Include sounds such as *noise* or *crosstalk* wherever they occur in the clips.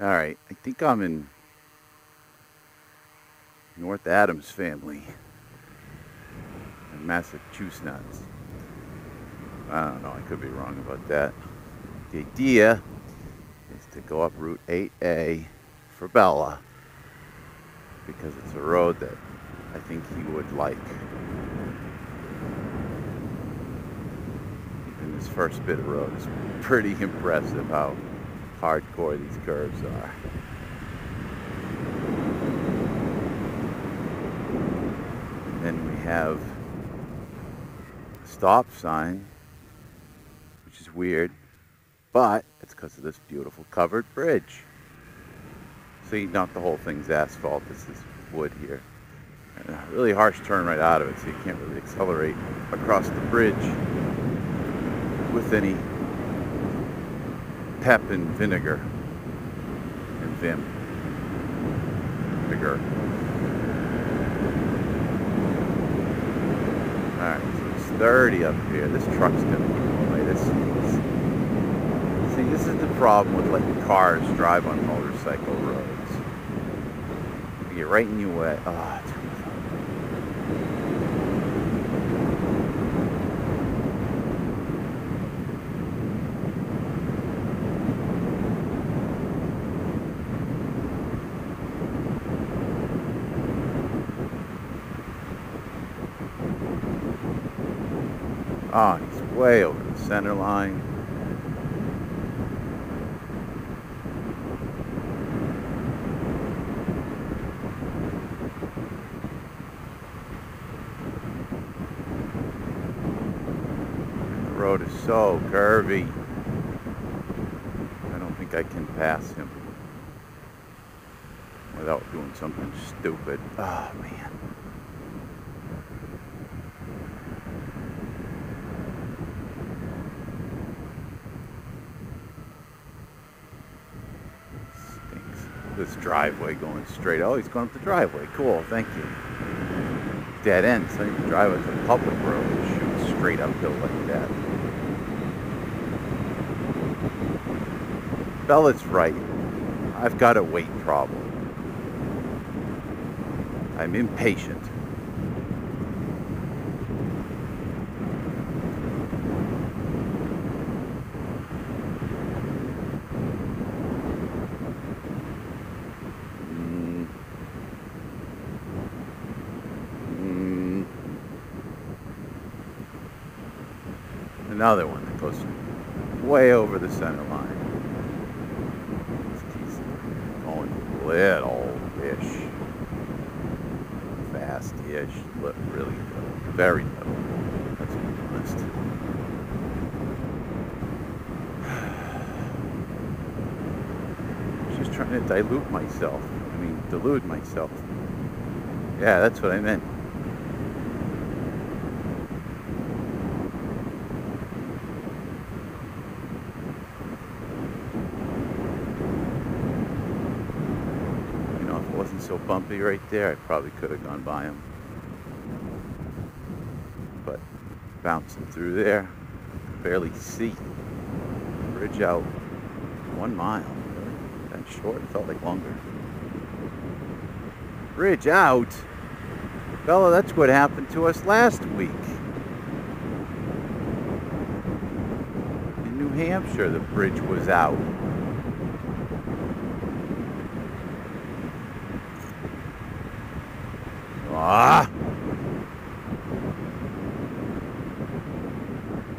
All right, I think I'm in North Adams family in Massachusetts. I don't know, I could be wrong about that. The idea is to go up Route 8A for Bella because it's a road that I think he would like. Even this first bit of road is pretty impressive how hardcore these curves are. And then we have a stop sign, which is weird, but it's because of this beautiful covered bridge. See, not the whole thing's asphalt, this is wood here. And a really harsh turn right out of it, so you can't really accelerate across the bridge with any pep and vinegar and vim. Vinegar. Alright, so it's 30 up here. This truck's gonna keep away. This See, this is the problem with letting cars drive on motorcycle roads. You get right in your way. Oh, Oh, he's way over the center line. The road is so curvy. I don't think I can pass him without doing something stupid. Oh, man. This driveway going straight. Oh, he's going up the driveway. Cool, thank you. Dead end, so you can drive it to public road and shoot straight uphill like that. Bella's right. I've got a weight problem. I'm impatient. Another one that goes way over the center line. He's going little-ish. Fast-ish. li- Really little. Very little. Let's be honest. Just trying to dilute myself. I mean, delude myself. Yeah, that's what I meant. You know, if it wasn't so bumpy right there, I probably could have gone by him. But bouncing through there, barely see. Bridge out one mile. That short? Felt like longer. Bridge out? Fella, that's what happened to us last week. In New Hampshire, the bridge was out. Ah!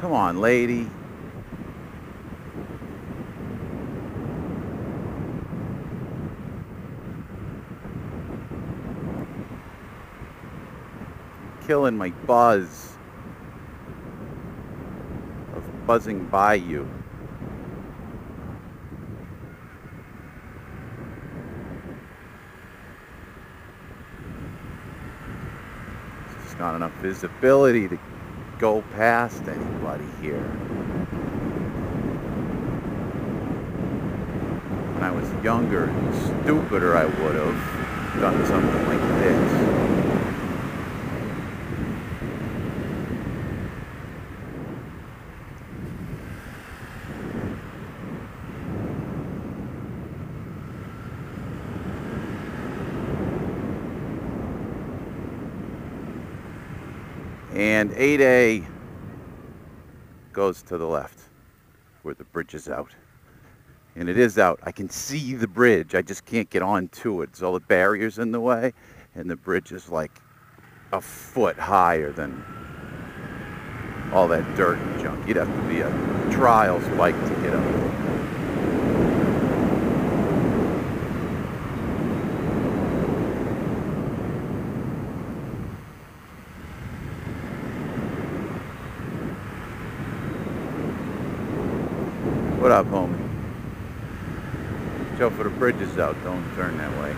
Come on, lady. Killing my buzz of buzzing by you. There's just not enough visibility to go past anybody here. When I was younger and stupider, I would have done something like this. And 8A goes to the left where the bridge is out. And it is out. I can see the bridge. I just can't get onto it. There's all the barriers in the way. And the bridge is like a foot higher than all that dirt and junk. You'd have to be a trials bike to get up. What up, homie? Joe, for the bridge is out. Don't turn that way.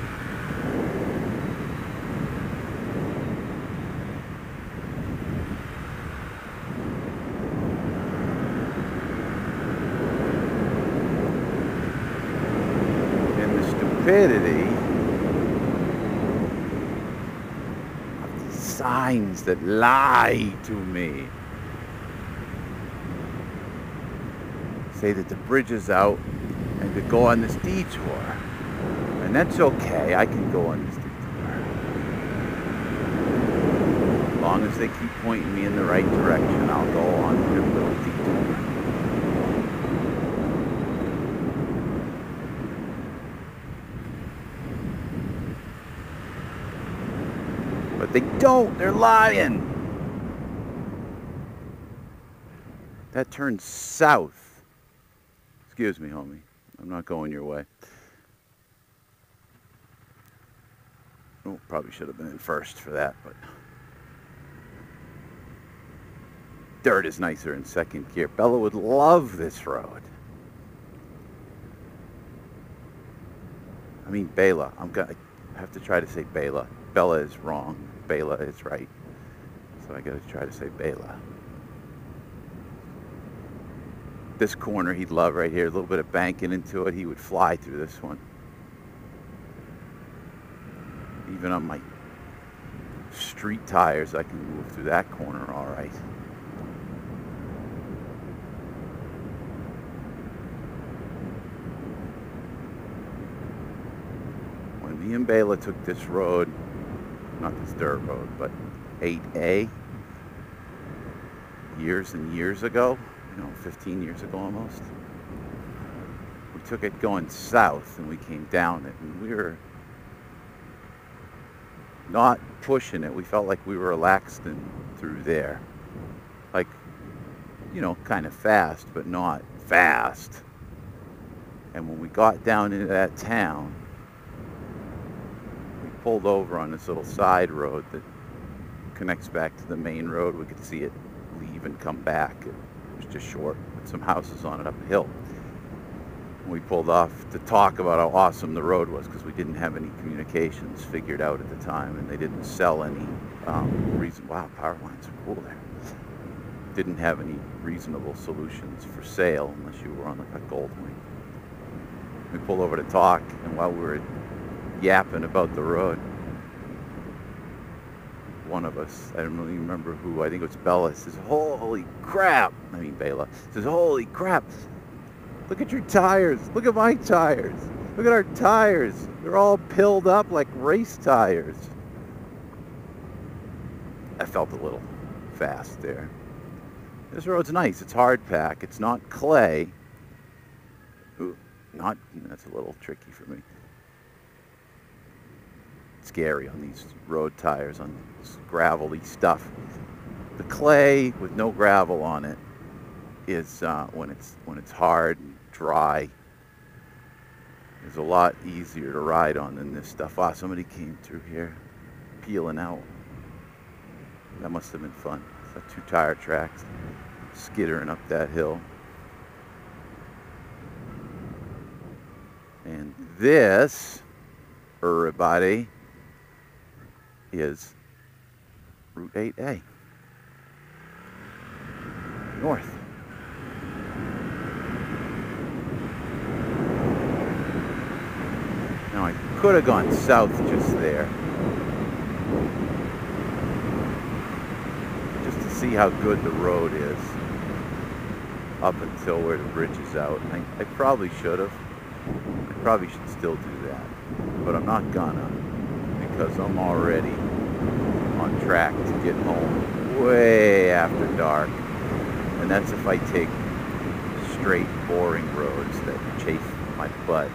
And the stupidity of these signs that lie to me. say that the bridge is out and to go on this detour. And that's okay, I can go on this detour. As long as they keep pointing me in the right direction, I'll go on their little detour. But they don't, they're lying. That turns south. Excuse me, homie. I'm not going your way. Oh, probably should have been in first for that, but... Dirt is nicer in second gear. Bella would love this road. I mean, Bela. I'm gonna I have to try to say Bela. Bella is wrong. Bela is right. So I gotta try to say Bela this corner he'd love right here. A little bit of banking into it. He would fly through this one. Even on my street tires, I can move through that corner all right. When me and Bela took this road, not this dirt road, but 8A, years and years ago, you know, 15 years ago almost. We took it going south and we came down it and we were not pushing it. We felt like we were relaxed and through there. Like, you know, kind of fast, but not fast. And when we got down into that town, we pulled over on this little side road that connects back to the main road. We could see it leave and come back. It just short with some houses on it up a hill. We pulled off to talk about how awesome the road was because we didn't have any communications figured out at the time and they didn't sell any um, reason. Wow, power lines are cool there. Didn't have any reasonable solutions for sale unless you were on like a gold wing. We pulled over to talk and while we were yapping about the road, one of us, I don't really remember who, I think it was Bella, says, holy crap, I mean Bela, says, holy crap, look at your tires, look at my tires, look at our tires, they're all pilled up like race tires. I felt a little fast there. This road's nice, it's hard pack, it's not clay. Ooh, not, that's a little tricky for me scary on these road tires, on this gravelly stuff. The clay with no gravel on it is uh, when it's when it's hard and dry is a lot easier to ride on than this stuff. Ah, somebody came through here peeling out. That must have been fun. two tire tracks skittering up that hill. And this, everybody, is Route 8A. North. Now I could have gone south just there. Just to see how good the road is. Up until where the bridge is out. I, I probably should have. I probably should still do that. But I'm not gonna because I'm already on track to get home way after dark. And that's if I take straight, boring roads that chafe my butt.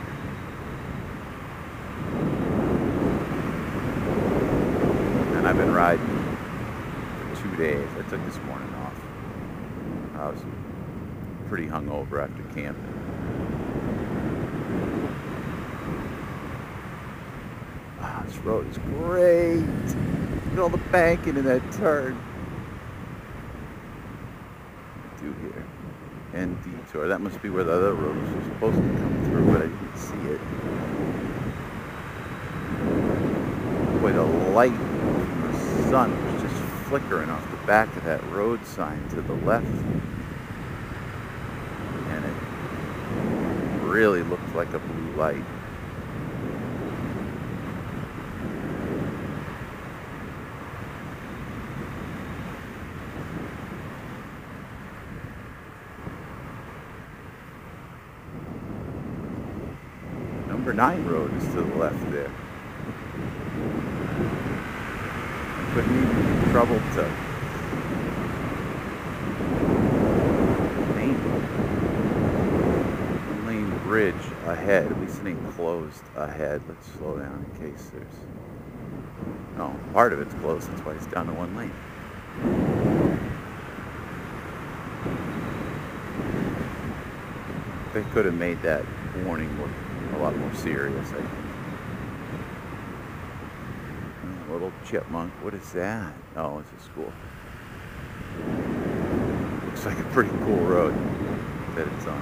And I've been riding for two days. I took this morning off. I was pretty hungover after camping. Ah, this road is great. Look at all the banking in that turn. Do here. And detour. That must be where the other road was supposed to come through, but I didn't see it. Boy, the light from the sun was just flickering off the back of that road sign to the left. And it really looked like a blue light. Number nine road is to the left there. Couldn't even be troubled to lane, lane bridge ahead. At least it ain't closed ahead. Let's slow down in case there's. No, part of it's closed. That's why it's down to one lane. They could have made that warning look a lot more serious. A little chipmunk. What is that? Oh, it's a school. Looks like a pretty cool road that it's on.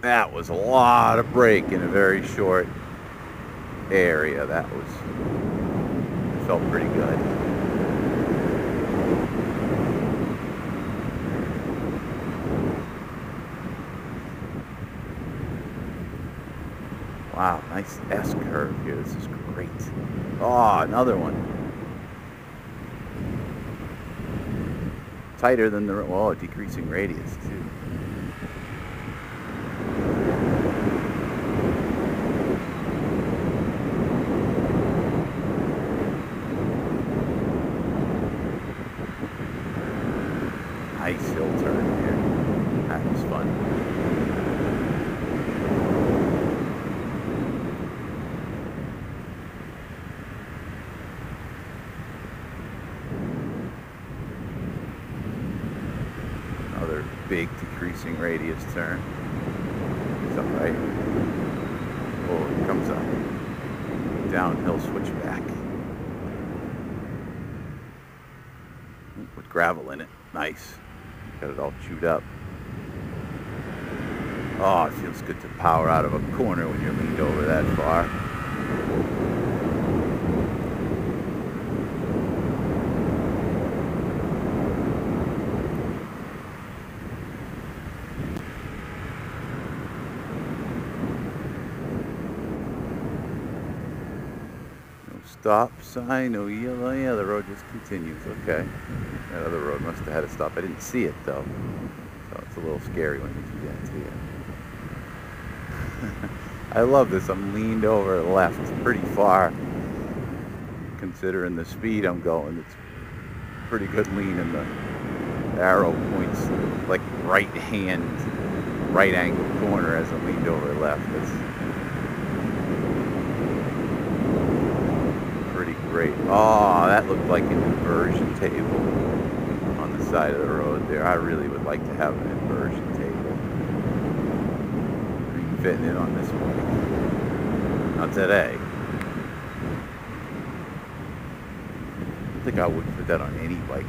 That was a lot of brake in a very short area. That was, felt pretty good. Wow, nice S curve here. This is great. Oh, another one. Tighter than the, oh, decreasing radius too. Nice hill turn here. That was fun. Another big radius turn. It's up right. Oh, here comes up. downhill switchback. With gravel in it. Nice. Got it all chewed up. Oh, it feels good to power out of a corner when you're leaned over that far. No stop sign, oh, no yellow. Yeah, the road just continues. Okay. That other road must have had a stop. I didn't see it though. So it's a little scary when you do that to you. *laughs* I love this. I'm leaned over left pretty far. Considering the speed I'm going, it's pretty good lean and the arrow points like right hand, right angle corner as I'm leaned over left. That's pretty great. Oh, that looked like an inversion table on the side of the road there. I really would like to have an inversion table. Fitting it on this one. Not today. I think I would put that on any bike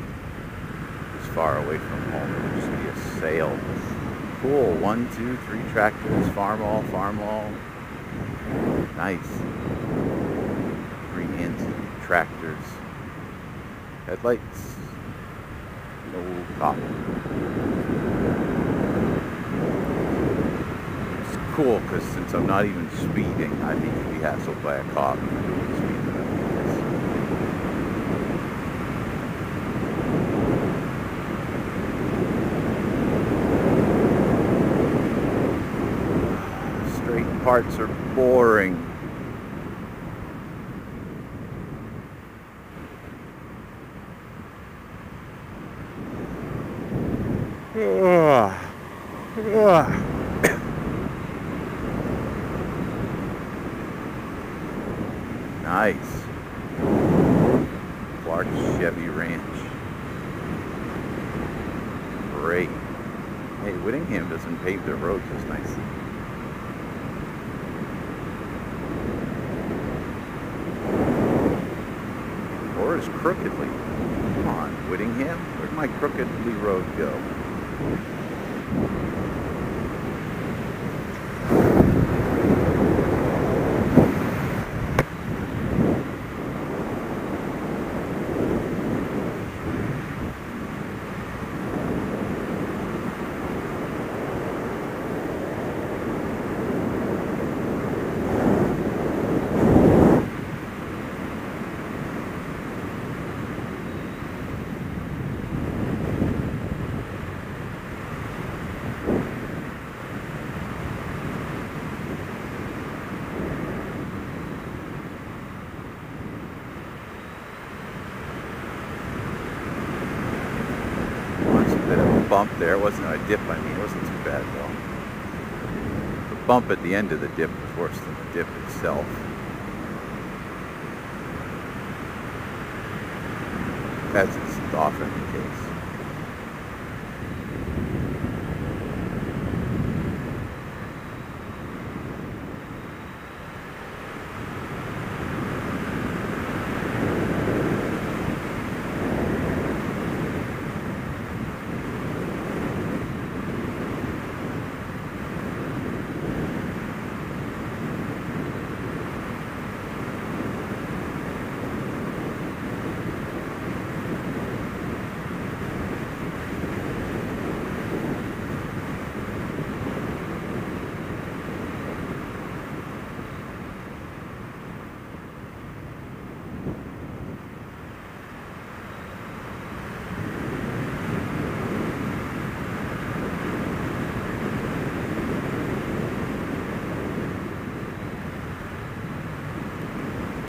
this far away from home. It would just be a sail. Cool. One, two, three tractors. Farmall, farm all. Nice. Tractors. Headlights. No copper. It's cool because since I'm not even speeding, I need to be hassled by a cop. Straight parts are boring. Chevy Ranch. Great. Hey, Whitingham doesn't pave their roads as nicely. Or as crookedly. Come on, Whitingham. Where'd my crookedly road go? Once a bit of a bump there. It wasn't a dip, I mean. It wasn't too bad, though. The bump at the end of the dip was worse than the dip itself. As is often the case.